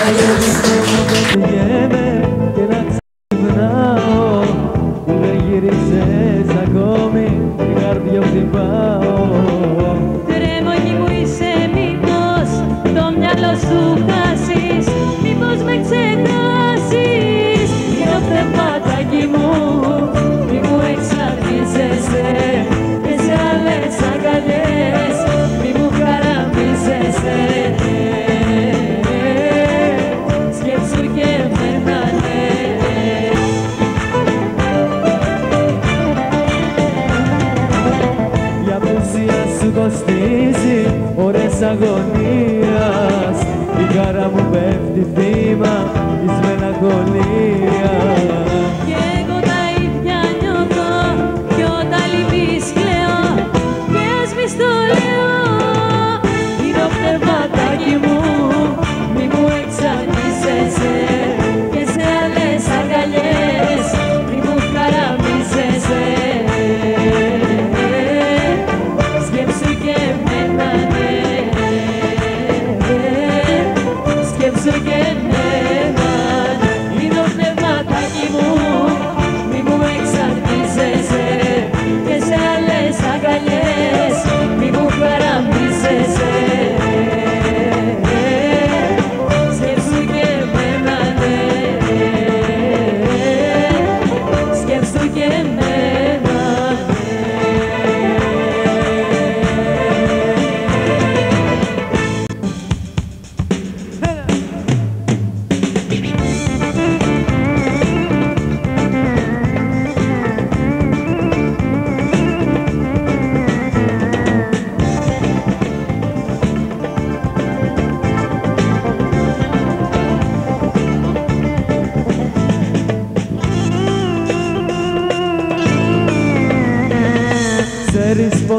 Yeah. μέρα μου πέφτει θύμα.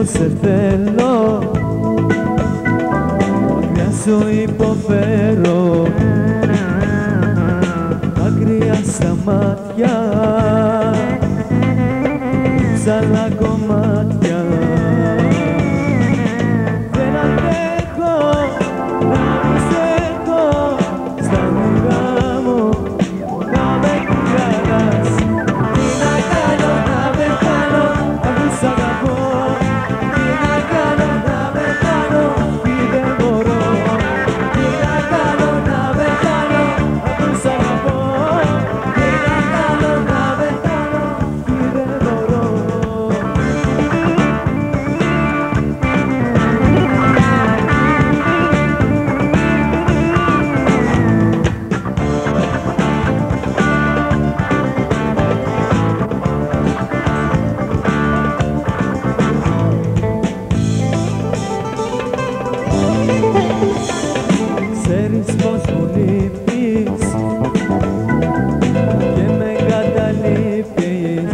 σε θέλω. Μακριά σου υποφέρω. Μακριά στα μάτια. Ζάλα ξέρεις πως μου και με καταλείπεις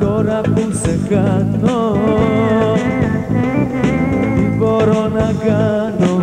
τώρα που σε κανω τι μπορώ να κάνω;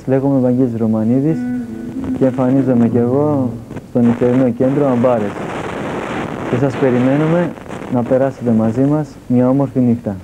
σας, λέγομαι Βαγγέλης Ρωμανίδης και εμφανίζομαι και εγώ στον νυχτερινό κέντρο Αμπάρες. Και σας περιμένουμε να περάσετε μαζί μας μια όμορφη νύχτα.